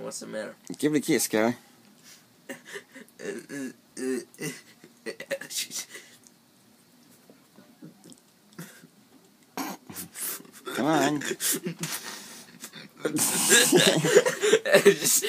What's the matter? Give it a kiss, guy. Come on.